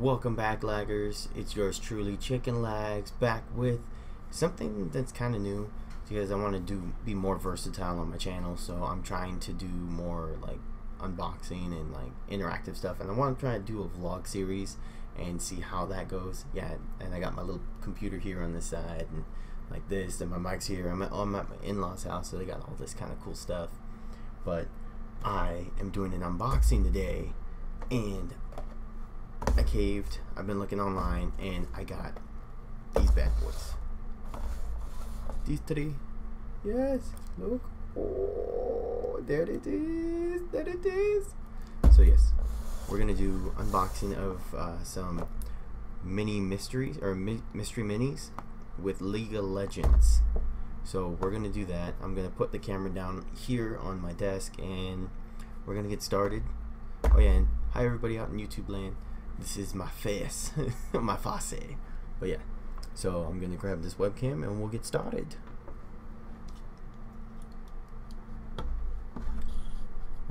Welcome back, laggers. It's yours truly, Chicken Lags, back with something that's kind of new because I want to do be more versatile on my channel. So I'm trying to do more like unboxing and like interactive stuff, and I want to try to do a vlog series and see how that goes. Yeah, and I got my little computer here on this side and like this, and my mic's here. I'm at, I'm at my in-laws' house, so they got all this kind of cool stuff. But I am doing an unboxing today, and I caved. I've been looking online, and I got these bad boys. These three. Yes, look. Oh, there it is. There it is. So yes, we're gonna do unboxing of uh, some mini mysteries or mi mystery minis with League of Legends. So we're gonna do that. I'm gonna put the camera down here on my desk, and we're gonna get started. Oh yeah, and hi everybody out in YouTube land. This is my face, my face. But yeah, so I'm gonna grab this webcam and we'll get started.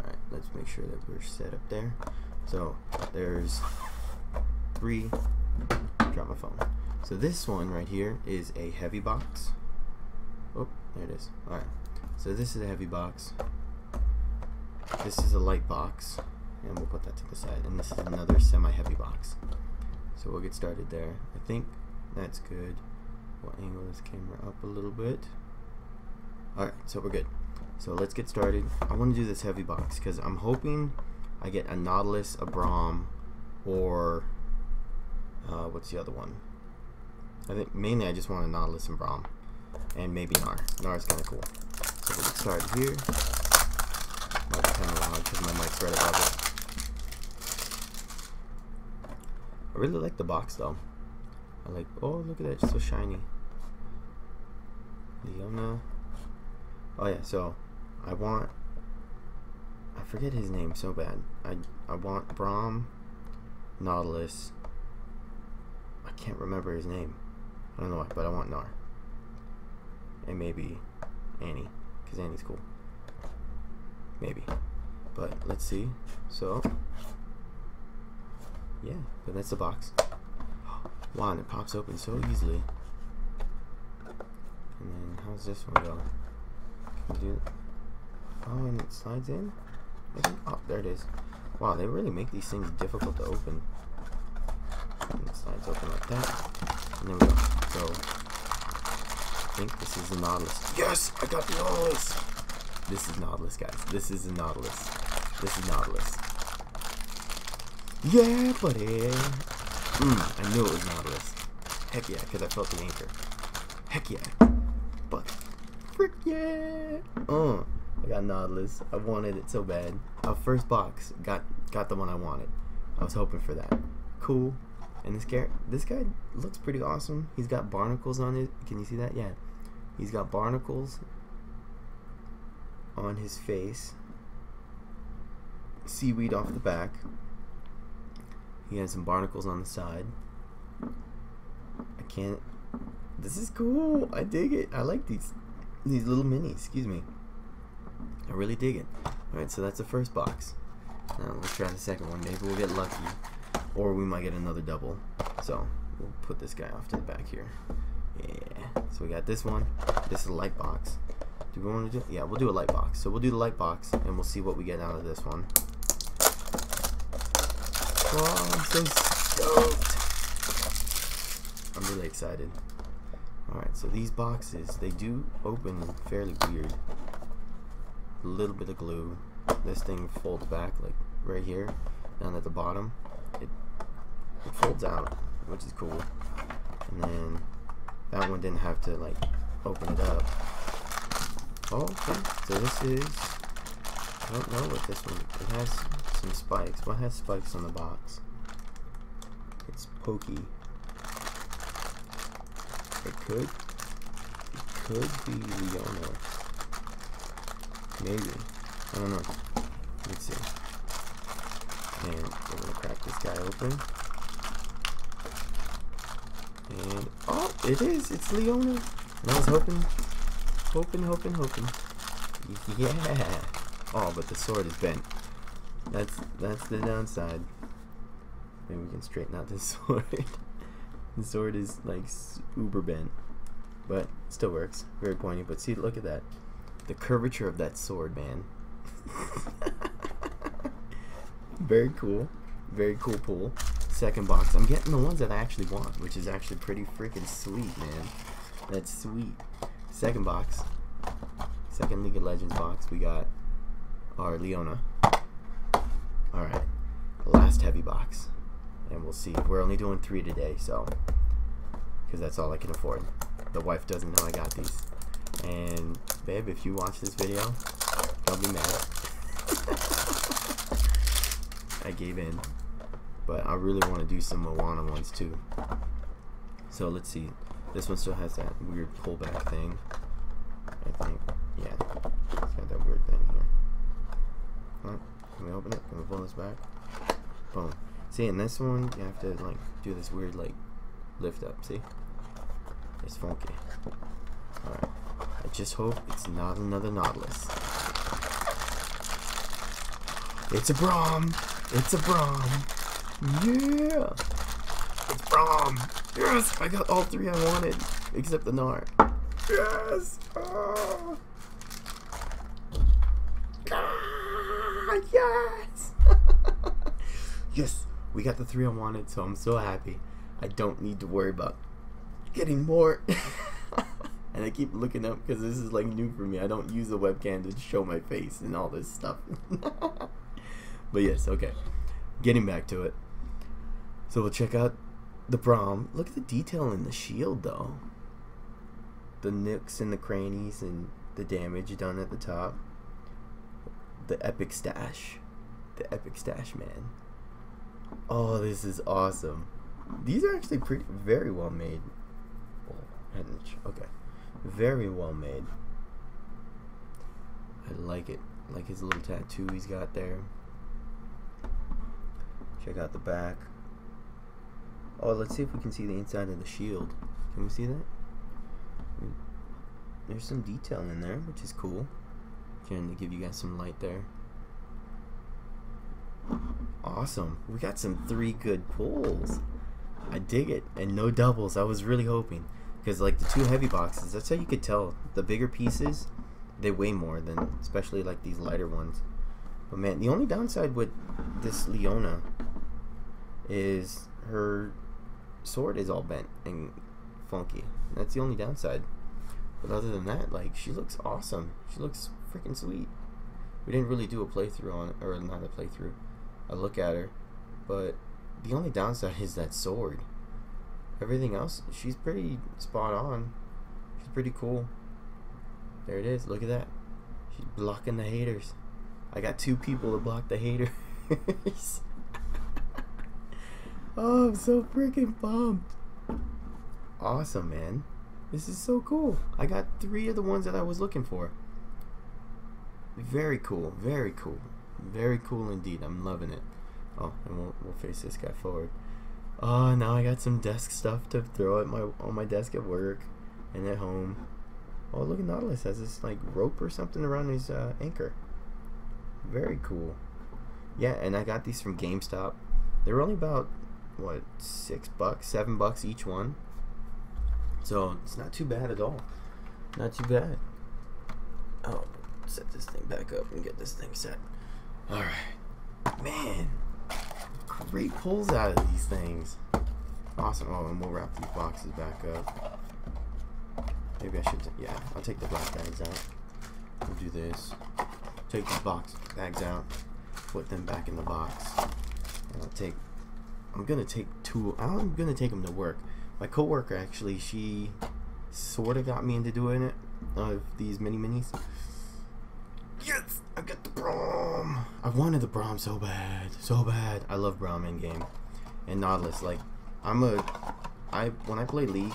Alright, let's make sure that we're set up there. So there's three, drop my phone. So this one right here is a heavy box. Oh, there it is. Alright, so this is a heavy box. This is a light box. And we'll put that to the side. And this is another semi-heavy box. So we'll get started there. I think that's good. We'll angle this camera up a little bit. Alright, so we're good. So let's get started. I want to do this heavy box because I'm hoping I get a Nautilus, a Braum, or uh, what's the other one? I think mainly I just want a Nautilus and Braum, and maybe Gnar. Gnar is kind of cool. So we'll get started here. Because my mic's right above it. I really like the box though. I like, oh look at that, it's so shiny. Leona. Oh yeah, so I want, I forget his name so bad. I, I want Braum, Nautilus. I can't remember his name. I don't know why, but I want Gnar. And maybe Annie, because Annie's cool. Maybe. But let's see. So, yeah, but that's the box. Wow, and it pops open so easily. And then how's this one go? Can do? Oh, and it slides in? Oh, there it is. Wow, they really make these things difficult to open. And it slides open like that. And there we go. So, I think this is the Nautilus. Yes! I got the Nautilus! This is Nautilus, guys. This is the Nautilus. This is Nautilus. Yeah, buddy. Mm, I knew it was Nautilus. Heck yeah, because I felt the anchor. Heck yeah. But, frick yeah. Uh, I got Nautilus. I wanted it so bad. Our first box got got the one I wanted. I was hoping for that. Cool. And this guy, this guy looks pretty awesome. He's got barnacles on it. Can you see that? Yeah. He's got barnacles on his face. Seaweed off the back. He has some barnacles on the side. I can't. This is cool. I dig it. I like these these little minis. Excuse me. I really dig it. Alright, so that's the first box. Now let's try the second one. Maybe we'll get lucky. Or we might get another double. So we'll put this guy off to the back here. Yeah. So we got this one. This is a light box. Do we want to do? Yeah, we'll do a light box. So we'll do the light box, and we'll see what we get out of this one. Oh, I'm so stoked. I'm really excited. Alright, so these boxes, they do open fairly weird. A little bit of glue. This thing folds back, like right here, down at the bottom. It, it folds out, which is cool. And then that one didn't have to like open it up. Oh, okay. So this is, I don't know what this one, it has some spikes. What has spikes on the box? It's pokey. It could, it could be Leona. Maybe. I don't know. Let's see. And we're gonna crack this guy open. And oh, it is. It's Leona. And I was hoping, hoping, hoping, hoping. Yeah. Oh, but the sword is bent. That's that's the downside. Maybe we can straighten out this sword. the sword is like uber bent, but still works. Very pointy. But see, look at that. The curvature of that sword, man. Very cool. Very cool pull. Second box. I'm getting the ones that I actually want, which is actually pretty freaking sweet, man. That's sweet. Second box. Second League of Legends box. We got our Leona. Alright. Last heavy box. And we'll see. We're only doing three today, so. Because that's all I can afford. The wife doesn't know I got these. And, babe, if you watch this video, don't be mad. I gave in. But I really want to do some Moana ones too. So let's see. This one still has that weird pullback thing. I think. Yeah. It's got that weird thing here. Huh? Can we open it? Can we pull this back? Boom. See, in this one, you have to like do this weird like lift up. See? It's funky. Alright. I just hope it's not another Nautilus. It's a Braum! It's a Braum! Yeah! It's Braum! Yes! I got all three I wanted, except the Gnar. Yes! Oh. Yes! yes! We got the three I wanted, so I'm so happy. I don't need to worry about getting more. and I keep looking up because this is like new for me. I don't use a webcam to show my face and all this stuff. but yes, okay. Getting back to it. So we'll check out the Braum. Look at the detail in the shield though. The nooks and the crannies and the damage done at the top. The epic stash. The epic stash man. Oh, this is awesome. These are actually pretty very well made. Oh, okay. Very well made. I like it. Like his little tattoo he's got there. Check out the back. Oh, let's see if we can see the inside of the shield. Can we see that? There's some detail in there, which is cool. Trying to give you guys some light there. Awesome. We got some three good pulls. I dig it. And no doubles. I was really hoping. Because, like, the two heavy boxes, that's how you could tell. The bigger pieces, they weigh more than, especially, like, these lighter ones. But, man, the only downside with this Leona is her sword is all bent and funky. That's the only downside. But other than that, like, she looks awesome. She looks freaking sweet. We didn't really do a playthrough on, or not a playthrough, a look at her. But the only downside is that sword. Everything else, she's pretty spot on. She's pretty cool. There it is. Look at that. She's blocking the haters. I got two people to block the haters. oh, I'm so freaking pumped. Awesome, man. This is so cool. I got three of the ones that I was looking for. Very cool. Very cool. Very cool indeed. I'm loving it. Oh, and we'll, we'll face this guy forward. Oh, now I got some desk stuff to throw at my on my desk at work and at home. Oh, look at Nautilus has this like rope or something around his uh, anchor. Very cool. Yeah, and I got these from GameStop. They were only about what six bucks, seven bucks each one. So it's not too bad at all. Not too bad. Oh, set this thing back up and get this thing set. All right, man great pulls out of these things. Awesome. Oh, and we'll wrap these boxes back up. Maybe I should, yeah, I'll take the black bags out. We'll do this. Take these box bags out, put them back in the box. And I'll take, I'm gonna take two, I'm gonna take them to work. My coworker actually, she sort of got me into doing it, of these mini minis. Yes! I got the Braum! I wanted the Braum so bad. So bad. I love Braum in game. And Nautilus. Like, I'm a... I When I play League,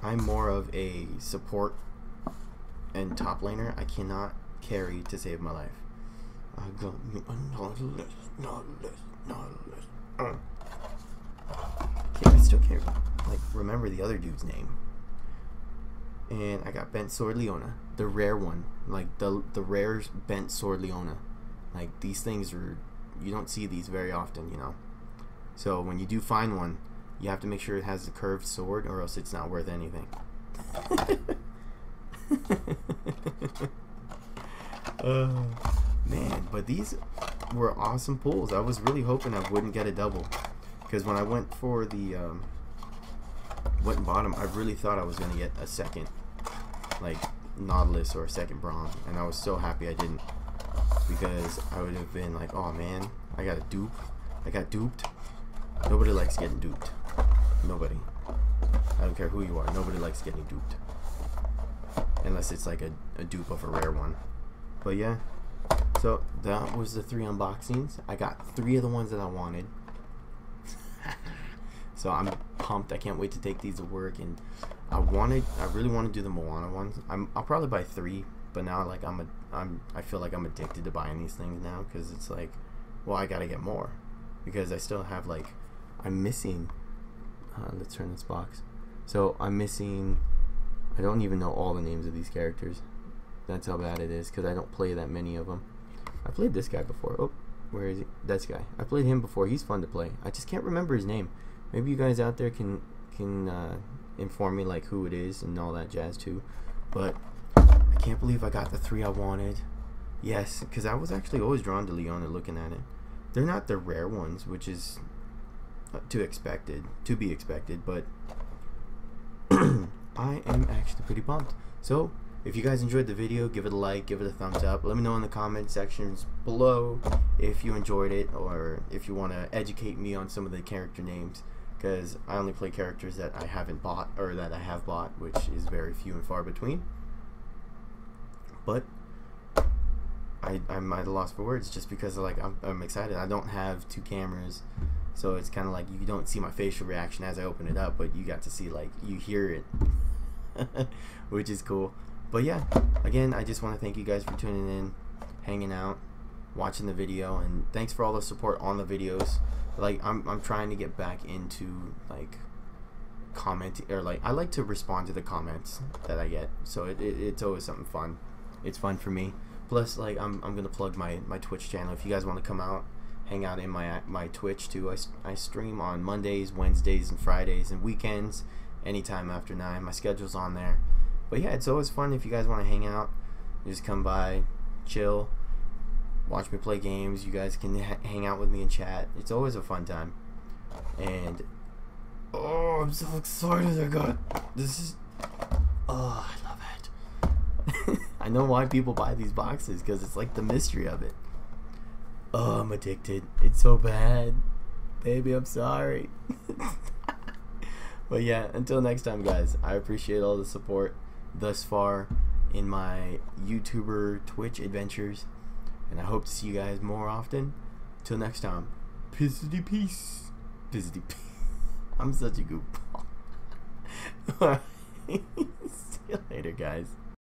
I'm more of a support and top laner. I cannot carry to save my life. I got Nautilus, Nautilus, Nautilus. Uh. I still can't, like, remember the other dude's name and I got bent sword Leona, the rare one, like the the rare bent sword Leona. Like these things are, you don't see these very often, you know. So when you do find one, you have to make sure it has the curved sword, or else it's not worth anything. uh, man, but these were awesome pulls. I was really hoping I wouldn't get a double, because when I went for the um, went and bought them, I really thought I was gonna get a second, like Nautilus or a second Braum, and I was so happy I didn't, because I would have been like, oh man, I got a dupe, I got duped. Nobody likes getting duped. Nobody. I don't care who you are. Nobody likes getting duped. Unless it's like a, a dupe of a rare one. But yeah. So that was the three unboxings. I got three of the ones that I wanted. so I'm pumped. I can't wait to take these to work. And I wanted, I really want to do the Moana ones. I'm, I'll probably buy three. But now, like I'm, a, I'm, I feel like I'm addicted to buying these things now because it's like, well, I gotta get more because I still have like, I'm missing uh, let's turn this box. So I'm missing. I don't even know all the names of these characters. That's how bad it is because I don't play that many of them. I played this guy before. Oh, where is he? This guy. I played him before. He's fun to play. I just can't remember his name. Maybe you guys out there can can uh, inform me like who it is and all that jazz too. But can't believe I got the three I wanted. Yes, because I was actually always drawn to Leona looking at it. They're not the rare ones, which is uh, to expected, to be expected, but I am actually pretty pumped. So, if you guys enjoyed the video, give it a like, give it a thumbs up. Let me know in the comment sections below if you enjoyed it or if you want to educate me on some of the character names because I only play characters that I haven't bought or that I have bought, which is very few and far between. But I I'm at a loss for words just because like I'm, I'm excited. I don't have two cameras so it's kind of like you don't see my facial reaction as I open it up, but you got to see like you hear it, which is cool. But yeah, again, I just want to thank you guys for tuning in, hanging out, watching the video, and thanks for all the support on the videos. Like I'm I'm trying to get back into like commenting or like I like to respond to the comments that I get. So it, it it's always something fun. It's fun for me. Plus, like I'm I'm gonna plug my my Twitch channel if you guys want to come out hang out in my my Twitch too. I, I stream on Mondays, Wednesdays, and Fridays, and weekends, anytime after nine. My schedule's on there. But yeah, it's always fun if you guys want to hang out. Just come by, chill, watch me play games. You guys can ha hang out with me and chat. It's always a fun time. And oh, I'm so excited! I got this is oh, I love it. I know why people buy these boxes because it's like the mystery of it. Oh, I'm addicted. It's so bad. Baby, I'm sorry. but yeah, until next time, guys, I appreciate all the support thus far in my YouTuber Twitch adventures. And I hope to see you guys more often. Till next time, pissity peace. Pissity peace. I'm such a goofball. see you later, guys.